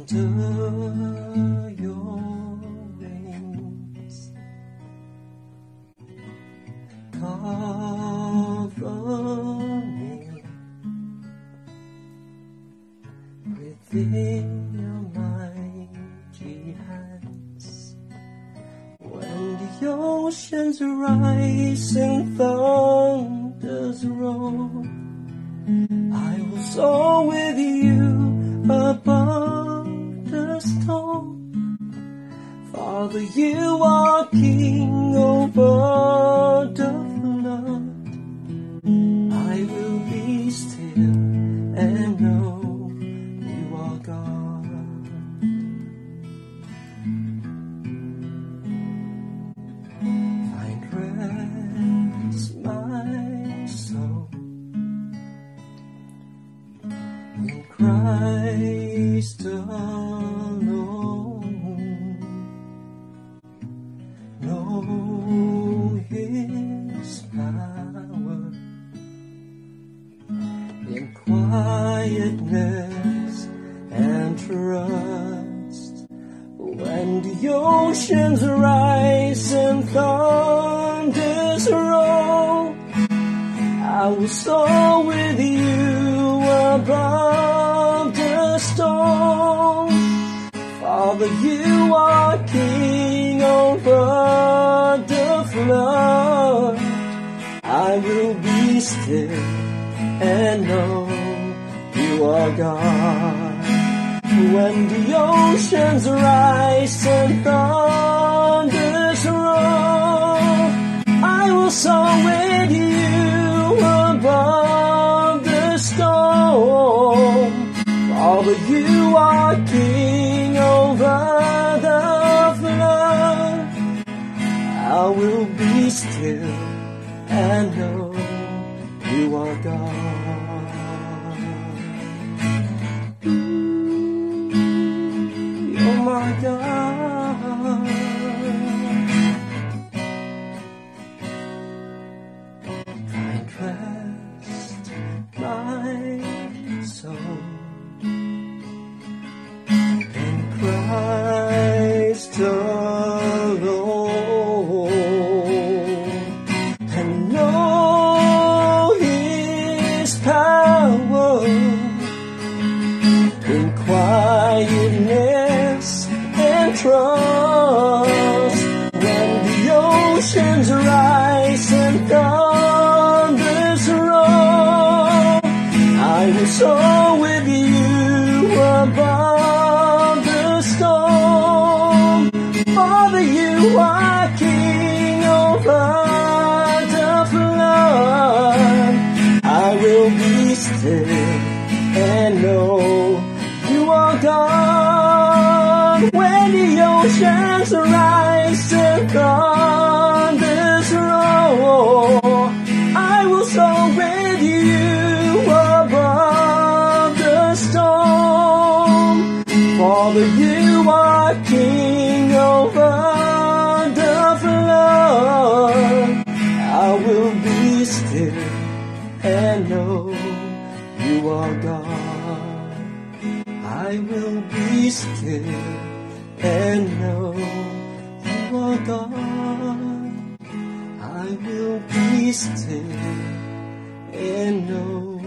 under your wings. Cover me within your mighty hands. When the oceans rise and thunders roll, I will soar with you above Father, you are king over the flood. I will be still and know you are God. Find rest, my soul, in Christ alone. When the oceans rise and thunders roll, I will soar with you above the storm. Father, you are king over the flood. I will be still and know you are God. When the oceans rise and thunders roll, I will soar with you above the storm. Father, you are king over the flood. I will be still and know you are God. You're and. When the oceans rise and thunders roll, I will soar with you above the storm. Father, you are king over the flood. I will be still and know you are God. Oceans rise and thunders roll, I will soar with you above the storm. Father, you are king over the flood. I will be still and know you are God. I will be still and know you are God. I will be still and know